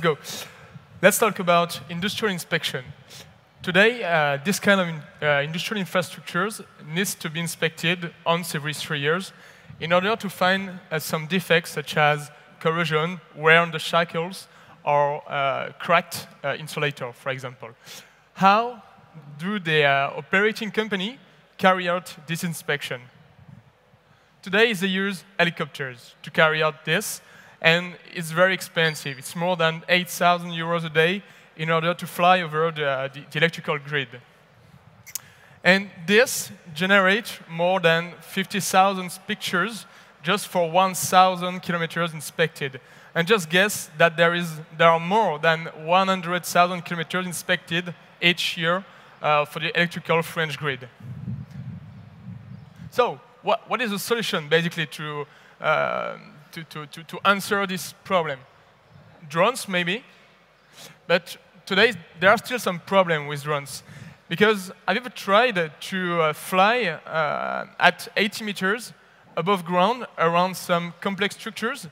go. Let's talk about industrial inspection. Today, uh, this kind of uh, industrial infrastructures needs to be inspected once every three years in order to find uh, some defects such as corrosion, wear on the shackles, or uh, cracked uh, insulator, for example. How do the uh, operating company carry out this inspection? Today, they use helicopters to carry out this, and it's very expensive. It's more than 8,000 euros a day in order to fly over the, the, the electrical grid. And this generates more than 50,000 pictures just for 1,000 kilometers inspected. And just guess that there, is, there are more than 100,000 kilometers inspected each year uh, for the electrical French grid. So, what, what is the solution basically to, uh, to, to, to, to answer this problem? Drones, maybe, but today there are still some problems with drones. Because have you ever tried to uh, fly uh, at 80 meters above ground around some complex structures,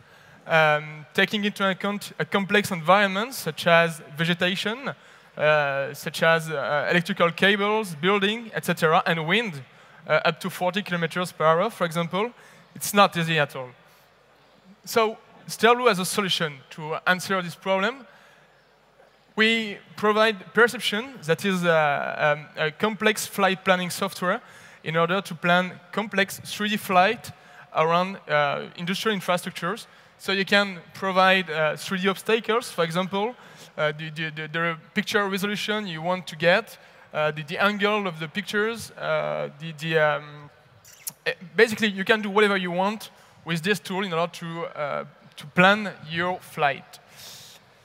um, taking into account a complex environment such as vegetation, uh, such as uh, electrical cables, building, etc., and wind, uh, up to 40 kilometers per hour, for example, it's not easy at all. So Sterblue has a solution to answer this problem. We provide Perception, that is a, um, a complex flight planning software in order to plan complex 3D flight around uh, industrial infrastructures. So you can provide uh, 3D obstacles, for example, uh, the, the, the, picture resolution you want to get, uh, the, the, angle of the pictures, uh, the, the um, eh, basically you can do whatever you want with this tool in order to, uh, to plan your flight.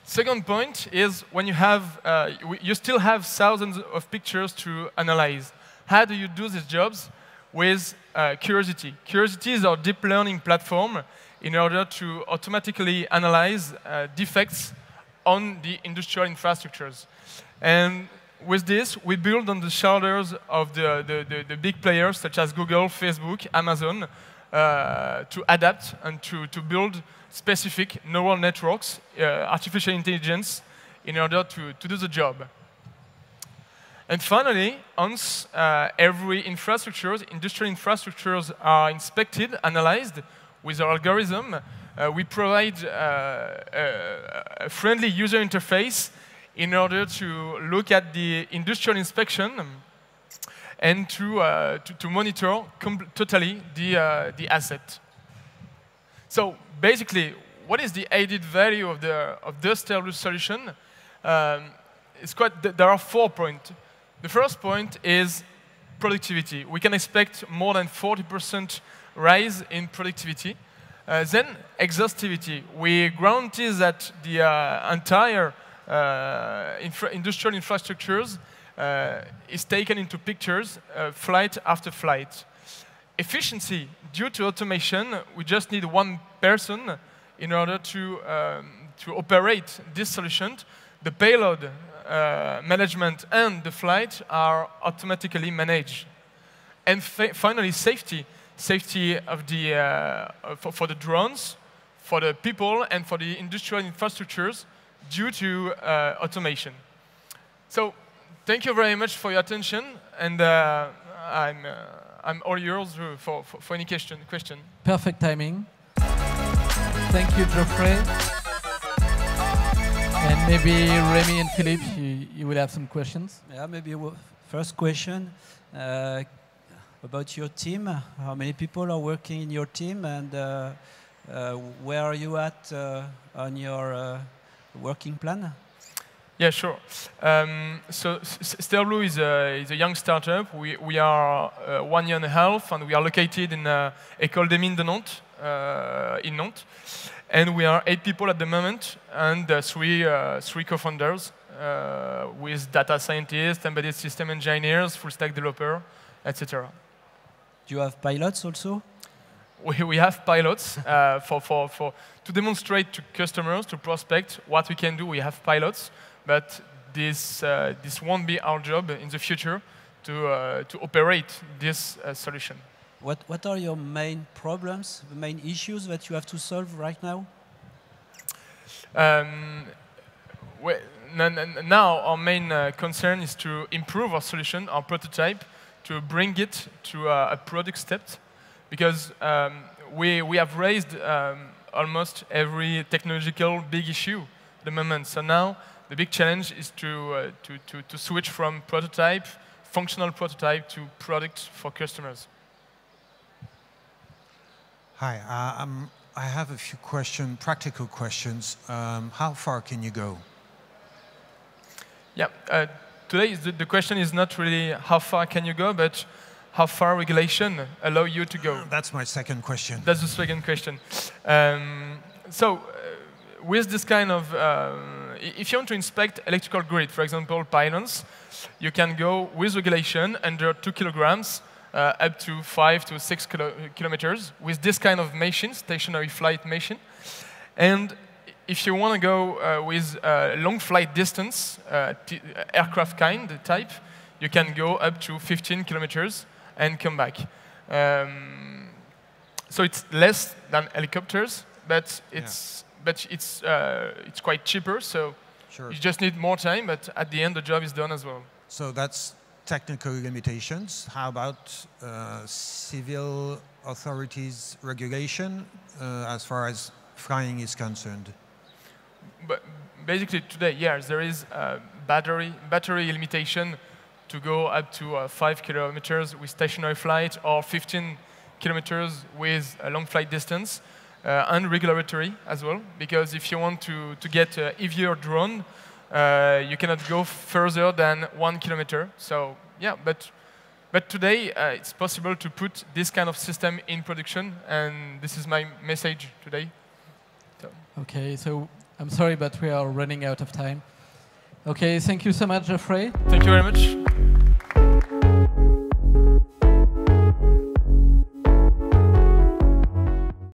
Second point is when you have, uh, you still have thousands of pictures to analyze. How do you do these jobs? With uh, Curiosity. Curiosity is our deep learning platform in order to automatically analyze uh, defects on the industrial infrastructures. And with this, we build on the shoulders of the, the, the, the big players such as Google, Facebook, Amazon, uh, to adapt and to, to build specific neural networks, uh, artificial intelligence, in order to, to do the job. And finally, once uh, every infrastructures, industrial infrastructures are inspected, analyzed with our algorithm, uh, we provide uh, a, a friendly user interface in order to look at the industrial inspection and to, uh, to, to, monitor totally the, uh, the asset. So basically, what is the added value of the, of the Sterblue solution? Um, it's quite, there are four points. The first point is productivity. We can expect more than 40% rise in productivity. Uh, then exhaustivity. We guarantee that the uh, entire uh, infra industrial infrastructures is taken into pictures uh, flight after flight. Efficiency, due to automation, we just need one person in order to, um, to operate this solution. The payload uh, management and the flight are automatically managed. And finally, safety. Safety of the, uh, for, for, the drones, for the people, and for the industrial infrastructures due to uh, automation. So thank you very much for your attention, and uh, I'm, uh, I'm all yours for, for, for any question, question. Perfect timing. Thank you, Geoffrey. And maybe Remy and Philippe, you, you will have some questions. Yeah, maybe first question uh, about your team. How many people are working in your team, and uh, uh, where are you at uh, on your working plan? Yeah, sure. Um, so Sterblue is a, is a young startup. We, we are uh, one year and a half, and we are located in uh, École des Mines de Nantes, uh, in Nantes. And we are eight people at the moment, and uh, three, uh, three co-founders uh, with data scientists, embedded system engineers, full stack developer, etc. Do you have pilots also? we, we have pilots uh, for, for, for, to demonstrate to customers, to prospect what we can do. We have pilots, but this, uh, this won't be our job in the future to, uh, to operate this uh, solution. What, what are your main problems, the main issues that you have to solve right now? Um, now our main uh, concern is to improve our solution, our prototype, to bring it to a product step, because um, we, we have raised um, almost every technological big issue at the moment. So now the big challenge is to, uh, to, to, to switch from prototype, functional prototype, to product for customers. Hi, uh, um, I have a few questions, practical questions. Um, how far can you go? Yeah, uh, today the, the, question is not really how far can you go, but how far regulation allow you to go. That's my second question. That's the second question. Um, so uh, with this kind of, uh, if you want to inspect electrical grid, for example, pylons, you can go with regulation under two kilograms uh, up to five to six kilo kilometers with this kind of machine, stationary flight machine. And if you want to go uh, with a long flight distance, uh, aircraft kind type, you can go up to 15 kilometers and come back. Um, so it's less than helicopters, but it's yeah. But it's uh, it's quite cheaper. So sure. you just need more time, but at the end the job is done as well. So that's technical limitations. How about uh, civil authorities regulation uh, as far as flying is concerned? but basically today, yes, there is a battery, battery limitation to go up to uh, 5 kilometers with stationary flight or 15 kilometers with a long flight distance and regulatory as well. Because if you want to, to get a heavier drone, uh, you cannot go further than one kilometer. So yeah, but but today uh, it's possible to put this kind of system in production, and this is my message today. So. Okay, so I'm sorry, but we are running out of time. Okay, thank you so much, Geoffrey. Thank you very much.